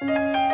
Música